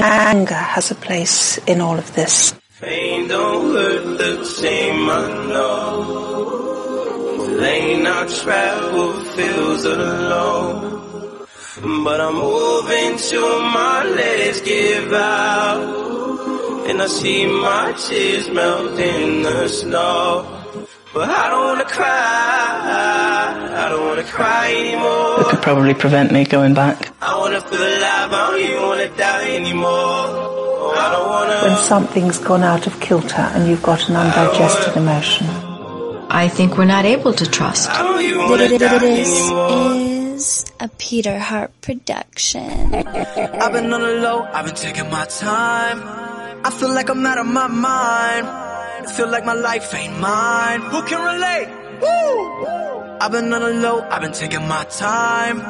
anger has a place in all of this. Pain don't hurt the same. Lane I travel feels alone. But I'm moving my legs give out. And I see my tears melt in the snow. But I don't wanna cry. I don't wanna cry anymore. It could probably prevent me going back. I wanna feel alive. I don't even wanna die anymore. I don't wanna. When something's gone out of kilter and you've got an undigested emotion. I think we're not able to trust. I don't even wanna die This is a Peter Harp production. I've been on the low, I've been taking my time. I feel like I'm out of my mind. Feel like my life ain't mine. Who can relate? Woo! I've been on the low, I've been taking my time.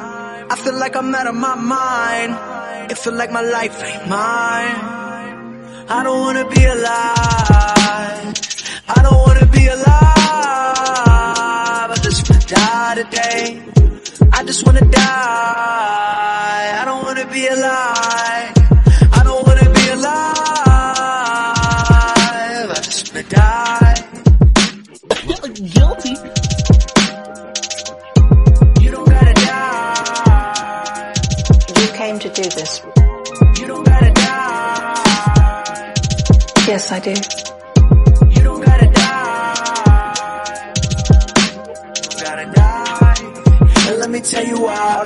I feel like I'm out of my mind. It feel like my life ain't mine. I don't wanna be alive. I don't wanna be alive. I just wanna die today. I just wanna die. I don't wanna be alive. Guilty. You don't gotta die. You came to do this. You don't gotta die. Yes, I do.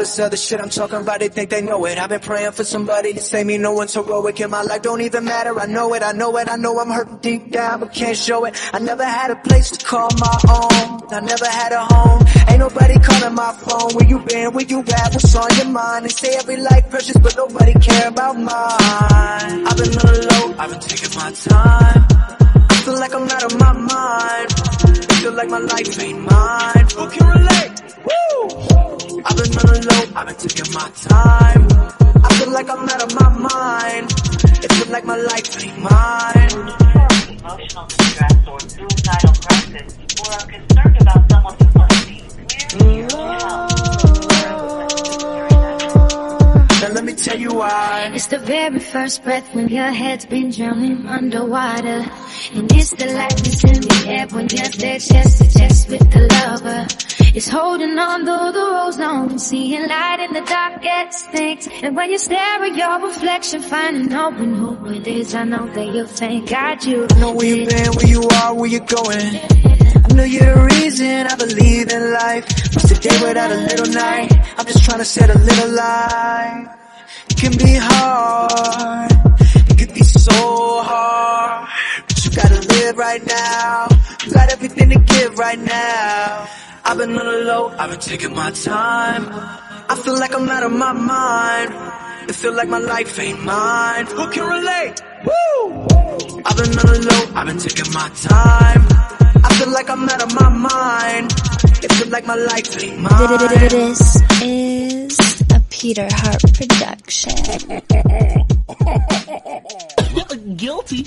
This other shit I'm talking about, they think they know it. I've been praying for somebody to save me. No one's heroic in my life. Don't even matter. I know it. I know it. I know I'm hurting deep down, but can't show it. I never had a place to call my own. I never had a home. Ain't nobody calling my phone. Where you been? Where you at? What's on your mind? They say every life precious, but nobody care about mine. I've been on low. I've been taking my time. I feel like I'm out of my mind. I feel like my life ain't mine. Who can relate? Low, I've been taking my time. I feel like I'm out of my mind. It feel like my life ain't mine. emotional distress or suicidal crisis, or are concerned about someone who must be clear to help. Now let me tell you why. It's the very first breath when your head's been drowning underwater. And it's the lightness in the air when you're there chest It's holding on though the road's long, seeing light in the darkest things. And when you stare at your reflection, finding knowing who it is, I know that you'll thank God you I know where you've been, where you are, where you're going. I know you're the reason I believe in life. What's the day without a little night? I'm just trying to set a little light. It can be hard. It can be so hard. But you gotta live right now. You got everything to give right now. I've been on the low, I've been taking my time. I feel like I'm out of my mind. It feel like my life ain't mine. Who can relate? Woo! I've been on the low, I've been taking my time. I feel like I'm out of my mind. It feel like my life ain't mine. This is a Peter Harp production. Guilty.